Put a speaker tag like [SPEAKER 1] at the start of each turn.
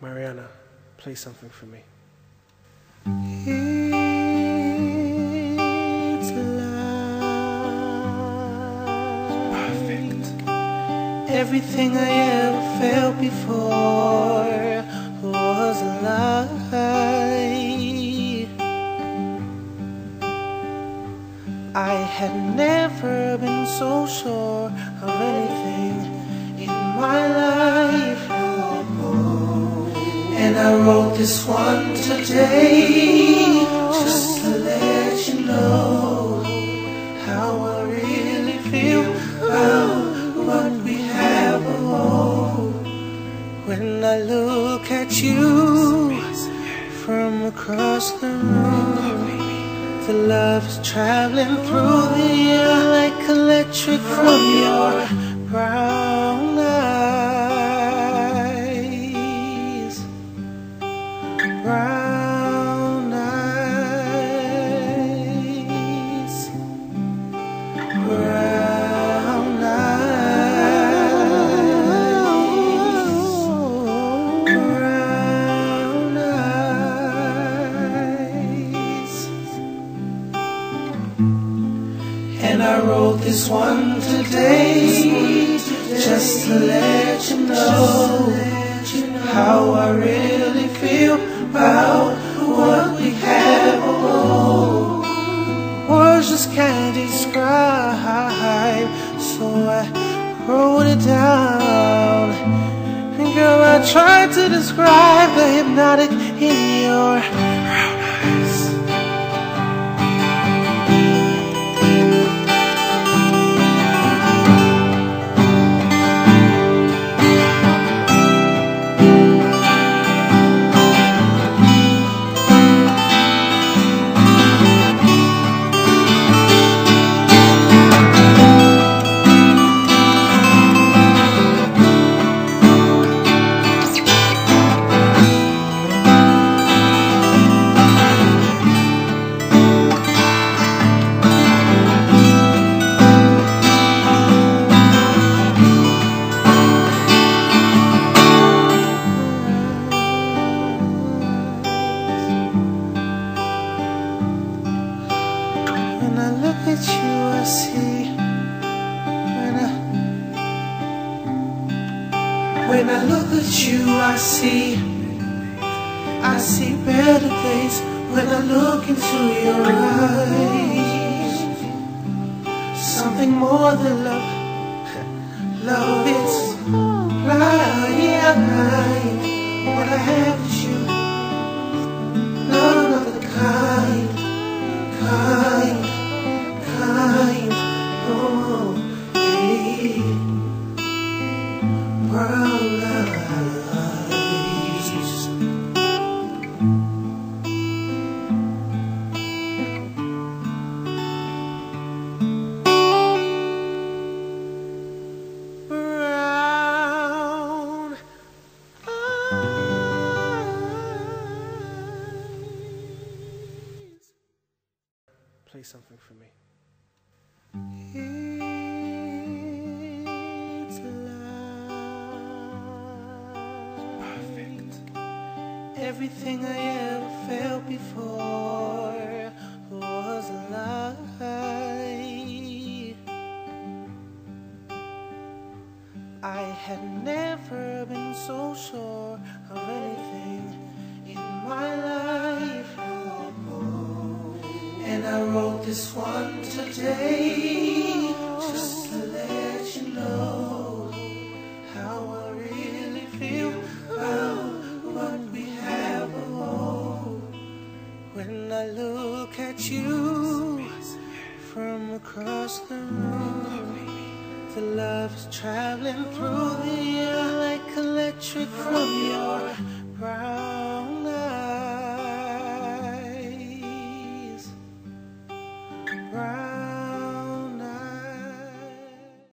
[SPEAKER 1] Mariana, play something for me.
[SPEAKER 2] It's.
[SPEAKER 1] Perfect.
[SPEAKER 2] Everything I ever felt before was a lie. I had never been so sure I wrote this one today just to let you know how I really feel about what we have. Oh, when I look at you from across the room, the love is traveling through the air like electric from your brown Brown eyes. Brown eyes. Brown eyes. And I wrote this one today just to let you know so I wrote it down. And girl, I tried to describe the hypnotic in your when I look at you, I see. I see better days when I look into your eyes. Something more than love. Love it's blind. What I have
[SPEAKER 1] Play something for me.
[SPEAKER 2] It's.
[SPEAKER 1] Perfect.
[SPEAKER 2] Everything I ever felt before was a lie. I had never been so sure of anything in my life. And I wrote this one today just to let you know how I really feel about what we have. Oh, when I look at you from across the room, the love is traveling through the air like electric from your brown